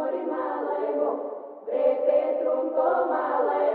mori malevo, bre Petrum malevo, veio